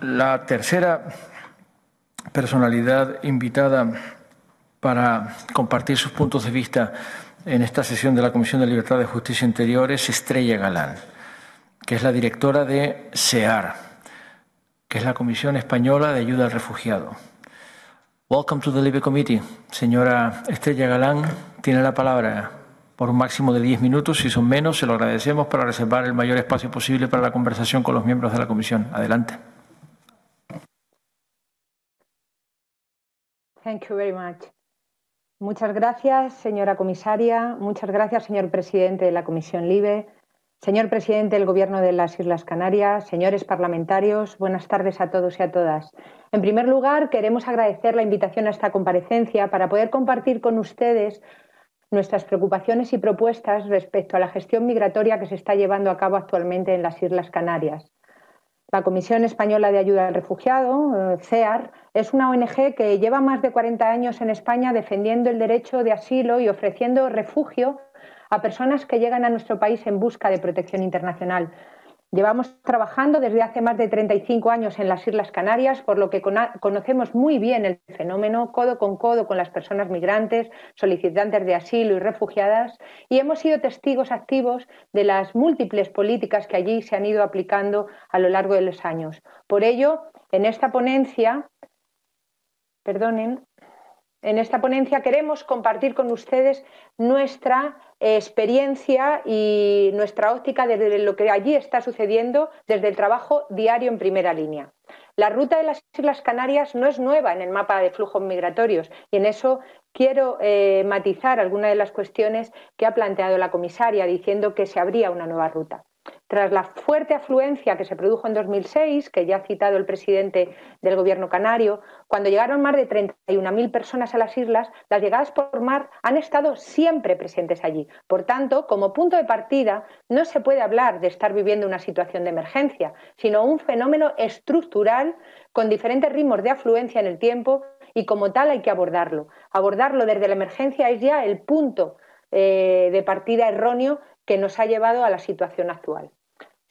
La tercera personalidad invitada para compartir sus puntos de vista en esta sesión de la Comisión de Libertad de Justicia Interior es Estrella Galán, que es la directora de SEAR, que es la Comisión Española de Ayuda al Refugiado. Welcome to the Libre Committee. Señora Estrella Galán, tiene la palabra por un máximo de diez minutos. Si son menos, se lo agradecemos para reservar el mayor espacio posible para la conversación con los miembros de la Comisión. Adelante. Muchas gracias, señora comisaria. Muchas gracias, señor presidente de la Comisión LIBE. Señor presidente del Gobierno de las Islas Canarias, señores parlamentarios, buenas tardes a todos y a todas. En primer lugar, queremos agradecer la invitación a esta comparecencia para poder compartir con ustedes nuestras preocupaciones y propuestas respecto a la gestión migratoria que se está llevando a cabo actualmente en las Islas Canarias. La Comisión Española de Ayuda al Refugiado, eh, CEAR, es una ONG que lleva más de 40 años en España defendiendo el derecho de asilo y ofreciendo refugio a personas que llegan a nuestro país en busca de protección internacional. Llevamos trabajando desde hace más de 35 años en las Islas Canarias, por lo que conocemos muy bien el fenómeno, codo con codo con las personas migrantes, solicitantes de asilo y refugiadas, y hemos sido testigos activos de las múltiples políticas que allí se han ido aplicando a lo largo de los años. Por ello, en esta ponencia, perdonen, en esta ponencia queremos compartir con ustedes nuestra experiencia y nuestra óptica desde lo que allí está sucediendo desde el trabajo diario en primera línea. La ruta de las Islas Canarias no es nueva en el mapa de flujos migratorios y en eso quiero eh, matizar algunas de las cuestiones que ha planteado la comisaria diciendo que se abría una nueva ruta. Tras la fuerte afluencia que se produjo en 2006, que ya ha citado el presidente del Gobierno canario, cuando llegaron más de 31.000 personas a las islas, las llegadas por mar han estado siempre presentes allí. Por tanto, como punto de partida, no se puede hablar de estar viviendo una situación de emergencia, sino un fenómeno estructural con diferentes ritmos de afluencia en el tiempo y como tal hay que abordarlo. Abordarlo desde la emergencia es ya el punto eh, de partida erróneo que nos ha llevado a la situación actual.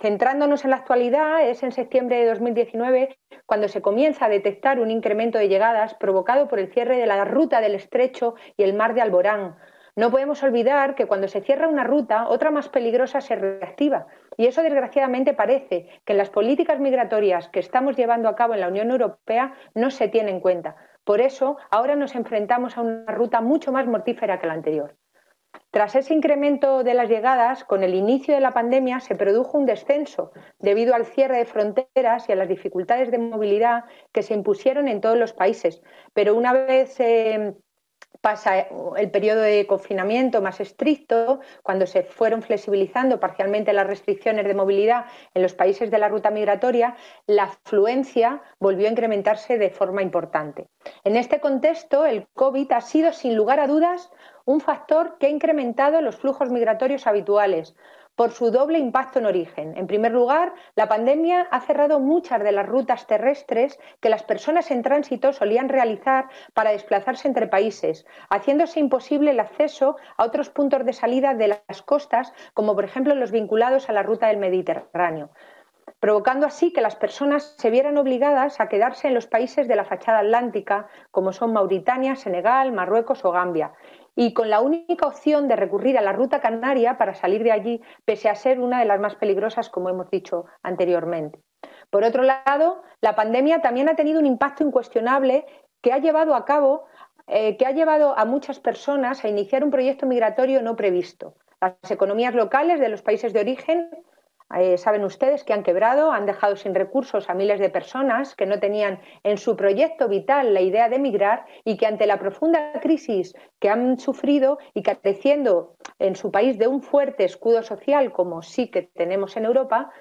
Centrándonos en la actualidad, es en septiembre de 2019 cuando se comienza a detectar un incremento de llegadas provocado por el cierre de la ruta del Estrecho y el mar de Alborán. No podemos olvidar que cuando se cierra una ruta, otra más peligrosa se reactiva. Y eso, desgraciadamente, parece que en las políticas migratorias que estamos llevando a cabo en la Unión Europea no se tiene en cuenta. Por eso, ahora nos enfrentamos a una ruta mucho más mortífera que la anterior. Tras ese incremento de las llegadas, con el inicio de la pandemia se produjo un descenso debido al cierre de fronteras y a las dificultades de movilidad que se impusieron en todos los países. Pero una vez eh, pasa el periodo de confinamiento más estricto, cuando se fueron flexibilizando parcialmente las restricciones de movilidad en los países de la ruta migratoria, la afluencia volvió a incrementarse de forma importante. En este contexto, el COVID ha sido, sin lugar a dudas, un factor que ha incrementado los flujos migratorios habituales por su doble impacto en origen. En primer lugar, la pandemia ha cerrado muchas de las rutas terrestres que las personas en tránsito solían realizar para desplazarse entre países, haciéndose imposible el acceso a otros puntos de salida de las costas, como por ejemplo los vinculados a la ruta del Mediterráneo provocando así que las personas se vieran obligadas a quedarse en los países de la fachada atlántica, como son Mauritania, Senegal, Marruecos o Gambia, y con la única opción de recurrir a la ruta canaria para salir de allí, pese a ser una de las más peligrosas, como hemos dicho anteriormente. Por otro lado, la pandemia también ha tenido un impacto incuestionable que ha llevado a cabo eh, que ha llevado a muchas personas a iniciar un proyecto migratorio no previsto. Las economías locales de los países de origen eh, saben ustedes que han quebrado, han dejado sin recursos a miles de personas que no tenían en su proyecto vital la idea de emigrar y que ante la profunda crisis que han sufrido y careciendo en su país de un fuerte escudo social como sí que tenemos en Europa,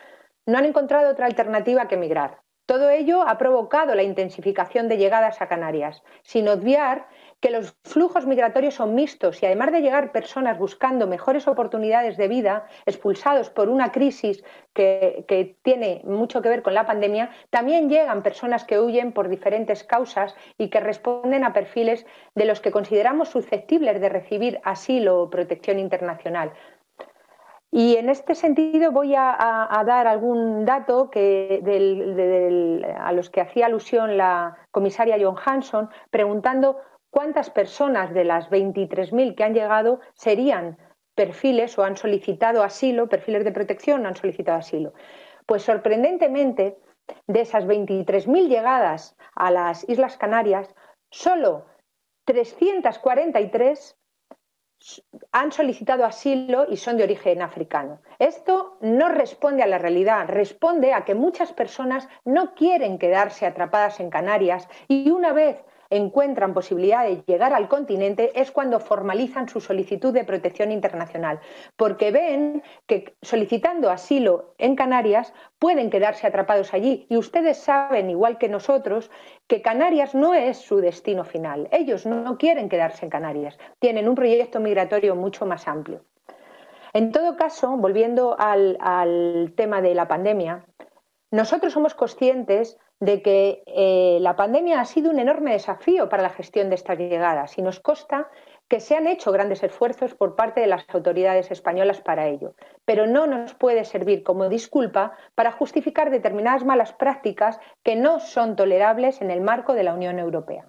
no han encontrado otra alternativa que emigrar. Todo ello ha provocado la intensificación de llegadas a Canarias, sin obviar que los flujos migratorios son mixtos y además de llegar personas buscando mejores oportunidades de vida, expulsados por una crisis que, tiene mucho que ver con la pandemia, también llegan personas que huyen por diferentes causas y que responden a perfiles de los que consideramos susceptibles de recibir asilo o protección internacional. Y en este sentido voy a, dar algún dato que a los que hacía alusión la comisaria John Hanson, preguntando cuántas personas de las 23.000 que han llegado serían perfiles o han solicitado asilo, perfiles de protección, han solicitado asilo. Pues sorprendentemente, de esas 23.000 llegadas a las Islas Canarias, solo 343 han solicitado asilo y son de origen africano. Esto no responde a la realidad, responde a que muchas personas no quieren quedarse atrapadas en Canarias y una vez encuentran posibilidad de llegar al continente es cuando formalizan su solicitud de protección internacional, porque ven que solicitando asilo en Canarias pueden quedarse atrapados allí. Y ustedes saben, igual que nosotros, que Canarias no es su destino final. Ellos no quieren quedarse en Canarias, tienen un proyecto migratorio mucho más amplio. En todo caso, volviendo al, al tema de la pandemia, nosotros somos conscientes de que eh, la pandemia ha sido un enorme desafío para la gestión de estas llegadas y nos consta que se han hecho grandes esfuerzos por parte de las autoridades españolas para ello, pero no nos puede servir como disculpa para justificar determinadas malas prácticas que no son tolerables en el marco de la Unión Europea.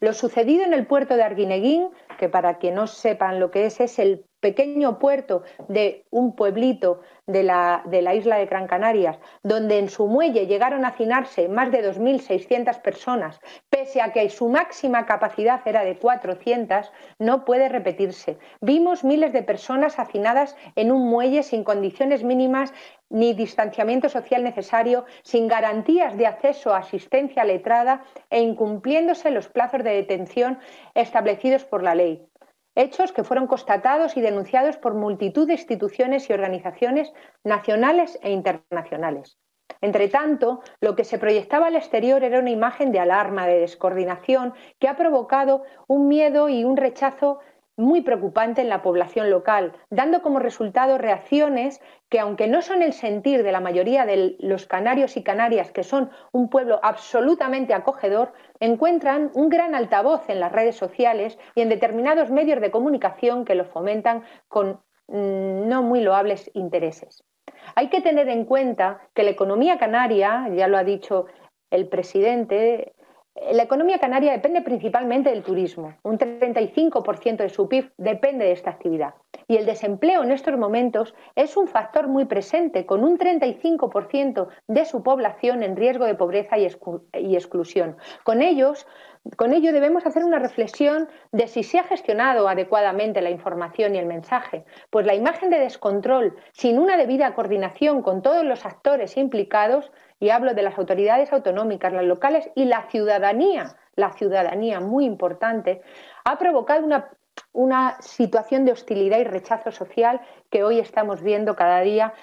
Lo sucedido en el puerto de Arguineguín, que para que no sepan lo que es, es el pequeño puerto de un pueblito de la, de la isla de Gran Canarias, donde en su muelle llegaron a hacinarse más de 2.600 personas, pese a que su máxima capacidad era de 400, no puede repetirse. Vimos miles de personas hacinadas en un muelle sin condiciones mínimas ni distanciamiento social necesario, sin garantías de acceso a asistencia letrada e incumpliéndose los plazos de detención establecidos por la ley hechos que fueron constatados y denunciados por multitud de instituciones y organizaciones nacionales e internacionales. Entre tanto, lo que se proyectaba al exterior era una imagen de alarma, de descoordinación, que ha provocado un miedo y un rechazo muy preocupante en la población local, dando como resultado reacciones que, aunque no son el sentir de la mayoría de los canarios y canarias, que son un pueblo absolutamente acogedor, encuentran un gran altavoz en las redes sociales y en determinados medios de comunicación que lo fomentan con mm, no muy loables intereses. Hay que tener en cuenta que la economía canaria, ya lo ha dicho el presidente, la economía canaria depende principalmente del turismo. Un 35% de su PIB depende de esta actividad. Y el desempleo en estos momentos es un factor muy presente, con un 35% de su población en riesgo de pobreza y, exclusión. Con ellos, con ello debemos hacer una reflexión de si se ha gestionado adecuadamente la información y el mensaje, pues la imagen de descontrol sin una debida coordinación con todos los actores implicados y hablo de las autoridades autonómicas, las locales y la ciudadanía, la ciudadanía muy importante, ha provocado una, una situación de hostilidad y rechazo social que hoy estamos viendo cada día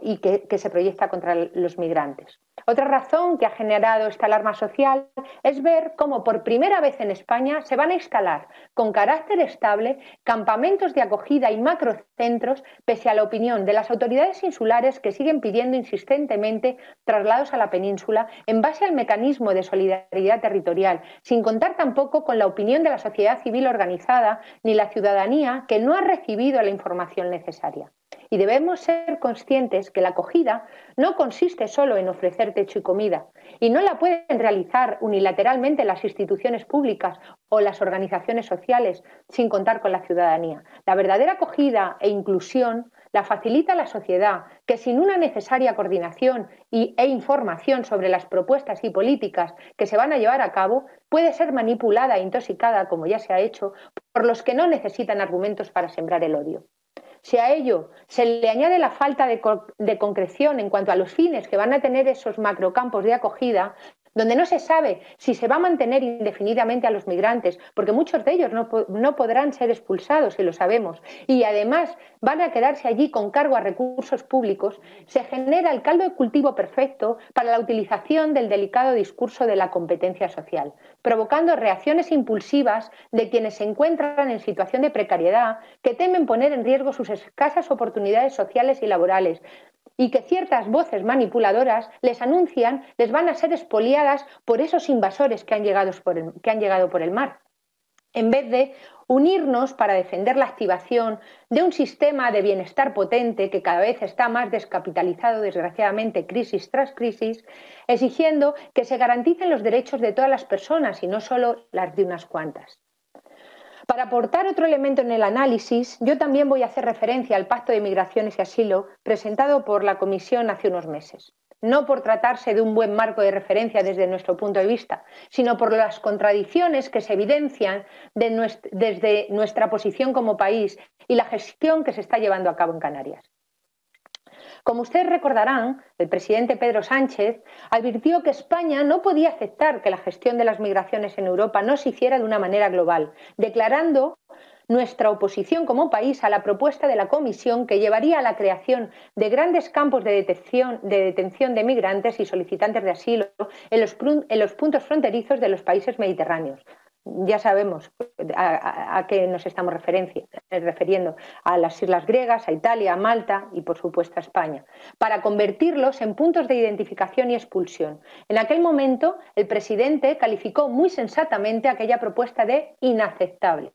y que, se proyecta contra los migrantes. Otra razón que ha generado esta alarma social es ver cómo por primera vez en España se van a instalar con carácter estable campamentos de acogida y macrocentros, pese a la opinión de las autoridades insulares que siguen pidiendo insistentemente traslados a la península en base al mecanismo de solidaridad territorial, sin contar tampoco con la opinión de la sociedad civil organizada ni la ciudadanía que no ha recibido la información necesaria. Y debemos ser conscientes que la acogida no consiste solo en ofrecer techo y comida, y no la pueden realizar unilateralmente las instituciones públicas o las organizaciones sociales sin contar con la ciudadanía. La verdadera acogida e inclusión la facilita la sociedad, que sin una necesaria coordinación y, e información sobre las propuestas y políticas que se van a llevar a cabo, puede ser manipulada e intoxicada, como ya se ha hecho, por los que no necesitan argumentos para sembrar el odio. Si a ello se le añade la falta de, concreción en cuanto a los fines que van a tener esos macrocampos de acogida, donde no se sabe si se va a mantener indefinidamente a los migrantes, porque muchos de ellos no, podrán ser expulsados, y lo sabemos, y además van a quedarse allí con cargo a recursos públicos, se genera el caldo de cultivo perfecto para la utilización del delicado discurso de la competencia social, provocando reacciones impulsivas de quienes se encuentran en situación de precariedad, que temen poner en riesgo sus escasas oportunidades sociales y laborales, y que ciertas voces manipuladoras les anuncian les van a ser expoliadas por esos invasores que han llegado por el, que han llegado por el mar en vez de unirnos para defender la activación de un sistema de bienestar potente que cada vez está más descapitalizado, desgraciadamente, crisis tras crisis, exigiendo que se garanticen los derechos de todas las personas y no solo las de unas cuantas. Para aportar otro elemento en el análisis, yo también voy a hacer referencia al Pacto de Migraciones y Asilo presentado por la Comisión hace unos meses no por tratarse de un buen marco de referencia desde nuestro punto de vista, sino por las contradicciones que se evidencian desde nuestra posición como país y la gestión que se está llevando a cabo en Canarias. Como ustedes recordarán, el presidente Pedro Sánchez advirtió que España no podía aceptar que la gestión de las migraciones en Europa no se hiciera de una manera global, declarando nuestra oposición como país a la propuesta de la Comisión que llevaría a la creación de grandes campos de detención de, migrantes y solicitantes de asilo en los, puntos fronterizos de los países mediterráneos ya sabemos a, qué nos estamos refiriendo, a las islas griegas, a Italia, a Malta y, por supuesto, a España, para convertirlos en puntos de identificación y expulsión. En aquel momento, el presidente calificó muy sensatamente aquella propuesta de inaceptable.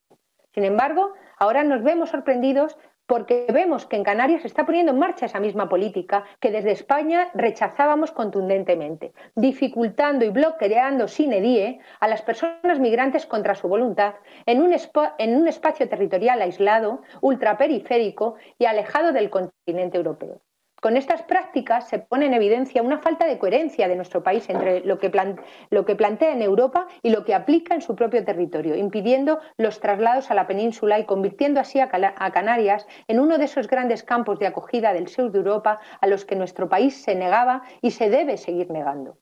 Sin embargo, ahora nos vemos sorprendidos porque vemos que en Canarias se está poniendo en marcha esa misma política que desde España rechazábamos contundentemente, dificultando y bloqueando sin edie a las personas migrantes contra su voluntad en un, en un espacio territorial aislado, ultraperiférico y alejado del continente europeo. Con estas prácticas se pone en evidencia una falta de coherencia de nuestro país entre lo que, plantea en Europa y lo que aplica en su propio territorio, impidiendo los traslados a la península y convirtiendo así a, Canarias en uno de esos grandes campos de acogida del sur de Europa a los que nuestro país se negaba y se debe seguir negando.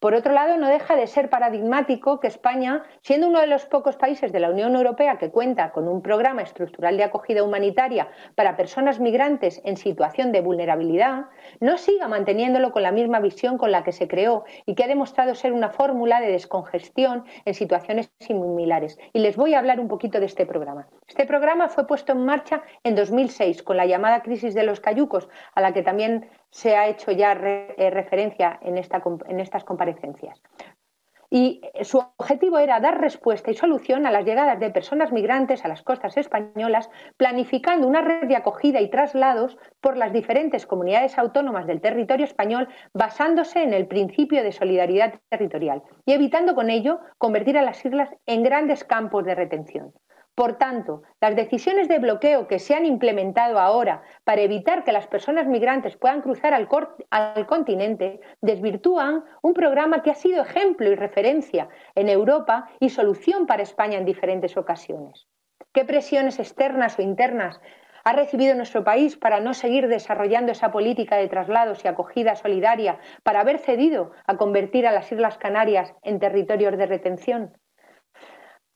Por otro lado, no deja de ser paradigmático que España, siendo uno de los pocos países de la Unión Europea que cuenta con un programa estructural de acogida humanitaria para personas migrantes en situación de vulnerabilidad, no siga manteniéndolo con la misma visión con la que se creó y que ha demostrado ser una fórmula de descongestión en situaciones similares. Y les voy a hablar un poquito de este programa. Este programa fue puesto en marcha en 2006 con la llamada crisis de los cayucos, a la que también se ha hecho ya eh, referencia en, en estas comparecencias. Y su objetivo era dar respuesta y solución a las llegadas de personas migrantes a las costas españolas, planificando una red de acogida y traslados por las diferentes comunidades autónomas del territorio español, basándose en el principio de solidaridad territorial y evitando con ello convertir a las islas en grandes campos de retención. Por tanto, las decisiones de bloqueo que se han implementado ahora para evitar que las personas migrantes puedan cruzar al, continente desvirtúan un programa que ha sido ejemplo y referencia en Europa y solución para España en diferentes ocasiones. ¿Qué presiones externas o internas ha recibido nuestro país para no seguir desarrollando esa política de traslados y acogida solidaria, para haber cedido a convertir a las Islas Canarias en territorios de retención?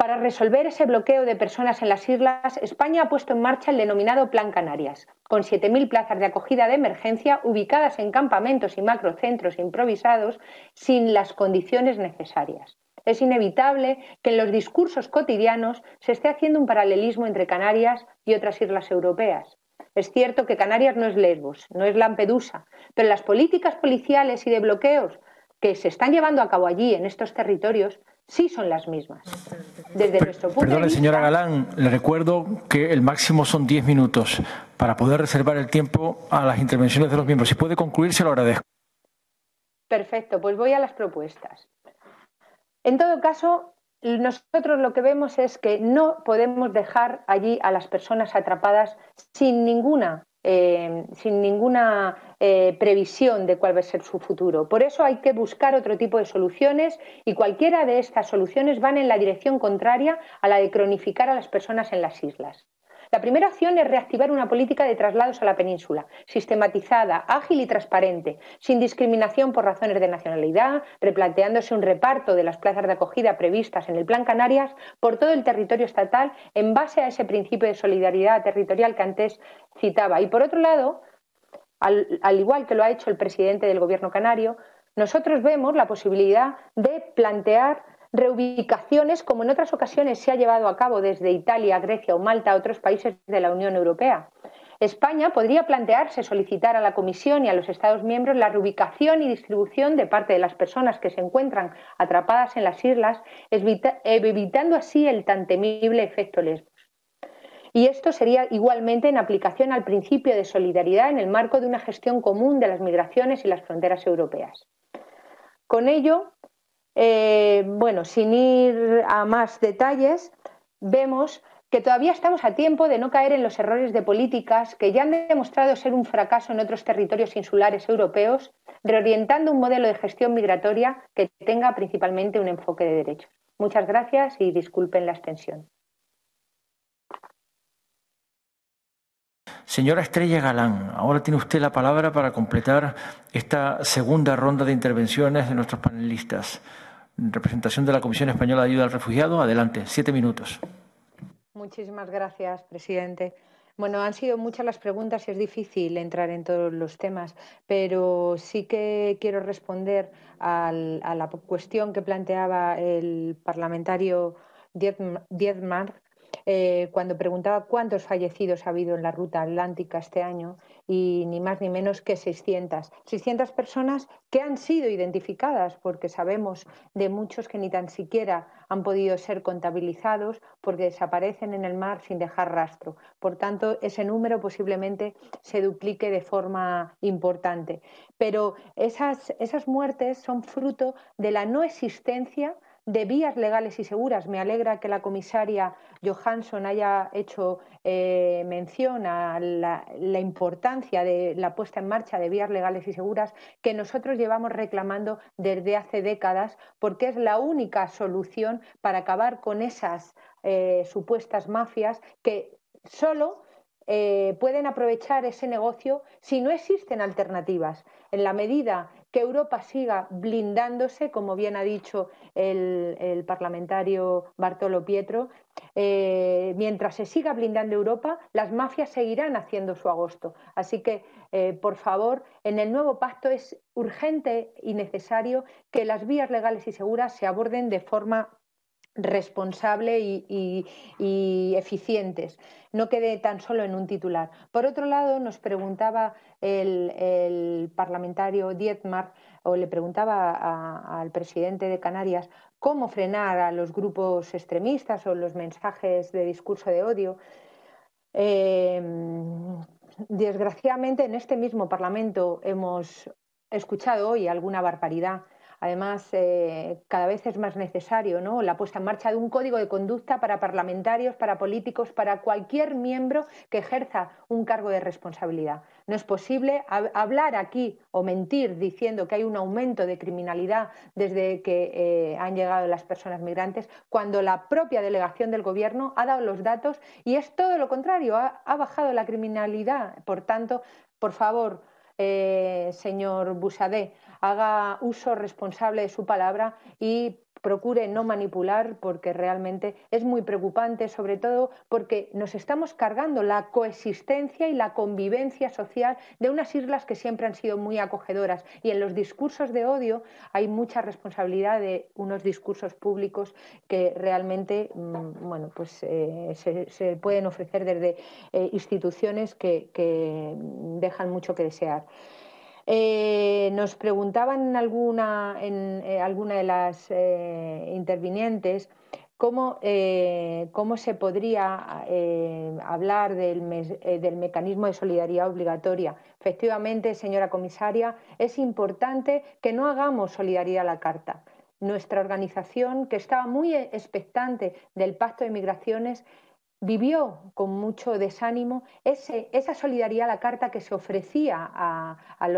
Para resolver ese bloqueo de personas en las islas, España ha puesto en marcha el denominado Plan Canarias, con 7.000 plazas de acogida de emergencia ubicadas en campamentos y macrocentros improvisados sin las condiciones necesarias. Es inevitable que en los discursos cotidianos se esté haciendo un paralelismo entre Canarias y otras islas europeas. Es cierto que Canarias no es Lesbos, no es Lampedusa, pero las políticas policiales y de bloqueos que se están llevando a cabo allí, en estos territorios, sí son las mismas. Desde nuestro punto Perdone, de vista, señora Galán, le recuerdo que el máximo son 10 minutos para poder reservar el tiempo a las intervenciones de los miembros. Si puede concluir, se lo agradezco. Perfecto, pues voy a las propuestas. En todo caso, nosotros lo que vemos es que no podemos dejar allí a las personas atrapadas sin ninguna eh, sin ninguna eh, previsión de cuál va a ser su futuro. Por eso hay que buscar otro tipo de soluciones y cualquiera de estas soluciones van en la dirección contraria a la de cronificar a las personas en las islas. La primera acción es reactivar una política de traslados a la península, sistematizada, ágil y transparente, sin discriminación por razones de nacionalidad, replanteándose un reparto de las plazas de acogida previstas en el Plan Canarias por todo el territorio estatal en base a ese principio de solidaridad territorial que antes citaba. Y por otro lado, al, al igual que lo ha hecho el presidente del Gobierno canario, nosotros vemos la posibilidad de plantear reubicaciones como en otras ocasiones se ha llevado a cabo desde Italia, Grecia o Malta a otros países de la Unión Europea. España podría plantearse solicitar a la Comisión y a los Estados miembros la reubicación y distribución de parte de las personas que se encuentran atrapadas en las islas, evitando así el tan temible efecto Lesbos. Y esto sería igualmente en aplicación al principio de solidaridad en el marco de una gestión común de las migraciones y las fronteras europeas. Con ello, eh, bueno, sin ir a más detalles, vemos que todavía estamos a tiempo de no caer en los errores de políticas que ya han demostrado ser un fracaso en otros territorios insulares europeos, reorientando un modelo de gestión migratoria que tenga principalmente un enfoque de derechos. Muchas gracias y disculpen la extensión. Señora Estrella Galán, ahora tiene usted la palabra para completar esta segunda ronda de intervenciones de nuestros panelistas. En representación de la Comisión Española de Ayuda al Refugiado, adelante, siete minutos. Muchísimas gracias, presidente. Bueno, han sido muchas las preguntas y es difícil entrar en todos los temas, pero sí que quiero responder a la cuestión que planteaba el parlamentario Diezmar eh, cuando preguntaba cuántos fallecidos ha habido en la ruta atlántica este año y ni más ni menos que 600. 600 personas que han sido identificadas porque sabemos de muchos que ni tan siquiera han podido ser contabilizados porque desaparecen en el mar sin dejar rastro. Por tanto, ese número posiblemente se duplique de forma importante. Pero esas, esas muertes son fruto de la no existencia de vías legales y seguras. Me alegra que la comisaria Johansson haya hecho eh, mención a la, importancia de la puesta en marcha de vías legales y seguras que nosotros llevamos reclamando desde hace décadas porque es la única solución para acabar con esas eh, supuestas mafias que solo eh, pueden aprovechar ese negocio si no existen alternativas. En la medida que Europa siga blindándose, como bien ha dicho el, parlamentario Bartolo Pietro, eh, mientras se siga blindando Europa, las mafias seguirán haciendo su agosto. Así que, eh, por favor, en el nuevo pacto es urgente y necesario que las vías legales y seguras se aborden de forma responsable y, eficientes, no quede tan solo en un titular. Por otro lado, nos preguntaba el, parlamentario Dietmar, o le preguntaba al presidente de Canarias, cómo frenar a los grupos extremistas o los mensajes de discurso de odio. Em, desgraciadamente, en este mismo Parlamento hemos escuchado hoy alguna barbaridad Además, eh, cada vez es más necesario ¿no? la puesta en marcha de un código de conducta para parlamentarios, para políticos, para cualquier miembro que ejerza un cargo de responsabilidad. No es posible hablar aquí o mentir diciendo que hay un aumento de criminalidad desde que eh, han llegado las personas migrantes, cuando la propia delegación del Gobierno ha dado los datos y es todo lo contrario, ha, ha bajado la criminalidad. Por tanto, por favor, eh, señor Busadé, haga uso responsable de su palabra y procure no manipular porque realmente es muy preocupante, sobre todo porque nos estamos cargando la coexistencia y la convivencia social de unas islas que siempre han sido muy acogedoras. Y en los discursos de odio hay mucha responsabilidad de unos discursos públicos que realmente mm, bueno, pues, eh, se, pueden ofrecer desde eh, instituciones que dejan mucho que desear. Eh, nos preguntaban en alguna, en, eh, alguna de las eh, intervinientes cómo, cómo, se podría hablar del, del, mecanismo de solidaridad obligatoria. Efectivamente, señora comisaria, es importante que no hagamos solidaridad a la carta. Nuestra organización, que estaba muy expectante del Pacto de Migraciones, vivió con mucho desánimo esa solidaridad la carta que se ofrecía a,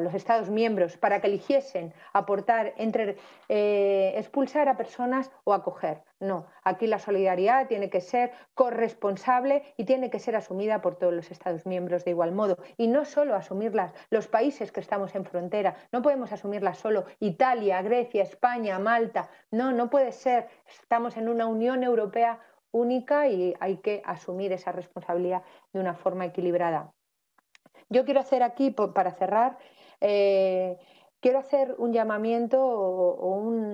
los Estados miembros para que eligiesen aportar entre eh, expulsar a personas o acoger. No, aquí la solidaridad tiene que ser corresponsable y tiene que ser asumida por todos los Estados miembros de igual modo. Y no solo asumirlas los países que estamos en frontera, no podemos asumirlas solo Italia, Grecia, España, Malta. No, no puede ser. Estamos en una Unión Europea única y hay que asumir esa responsabilidad de una forma equilibrada. Yo quiero hacer aquí, para cerrar, eh, quiero hacer un llamamiento o,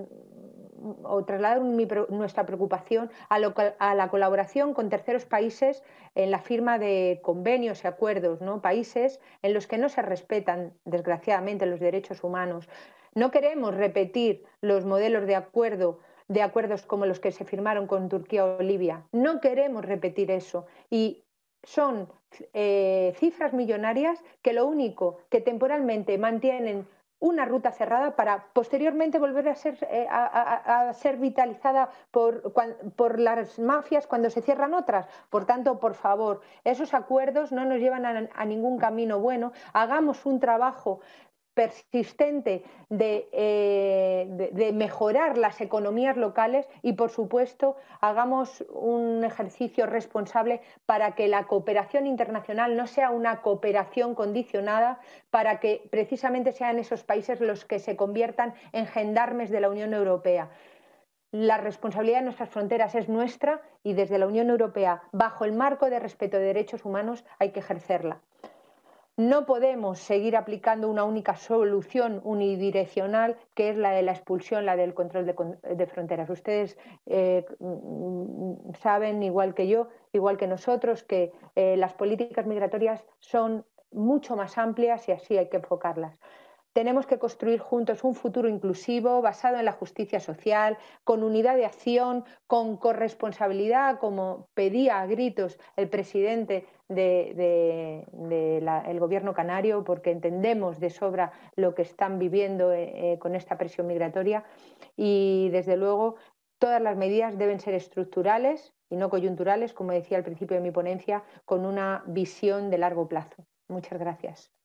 trasladar nuestra preocupación a, la colaboración con terceros países en la firma de convenios y acuerdos, ¿no? países en los que no se respetan, desgraciadamente, los derechos humanos. No queremos repetir los modelos de acuerdo de acuerdos como los que se firmaron con Turquía o Libia. No queremos repetir eso. Y son eh, cifras millonarias que lo único que temporalmente mantienen una ruta cerrada para posteriormente volver a ser, eh, a, ser vitalizada por, por, las mafias cuando se cierran otras. Por tanto, por favor, esos acuerdos no nos llevan a ningún camino bueno. Hagamos un trabajo persistente eh, de, mejorar las economías locales y, por supuesto, hagamos un ejercicio responsable para que la cooperación internacional no sea una cooperación condicionada, para que precisamente sean esos países los que se conviertan en gendarmes de la Unión Europea. La responsabilidad de nuestras fronteras es nuestra y desde la Unión Europea, bajo el marco de respeto de derechos humanos, hay que ejercerla. No podemos seguir aplicando una única solución unidireccional, que es la de la expulsión, la del control de, fronteras. Ustedes eh, saben, igual que yo, igual que nosotros, que eh, las políticas migratorias son mucho más amplias y así hay que enfocarlas. Tenemos que construir juntos un futuro inclusivo basado en la justicia social, con unidad de acción, con corresponsabilidad, como pedía a gritos el presidente del gobierno canario, porque entendemos de sobra lo que están viviendo eh, eh, con esta presión migratoria. Y, desde luego, todas las medidas deben ser estructurales y no coyunturales, como decía al principio de mi ponencia, con una visión de largo plazo. Muchas gracias.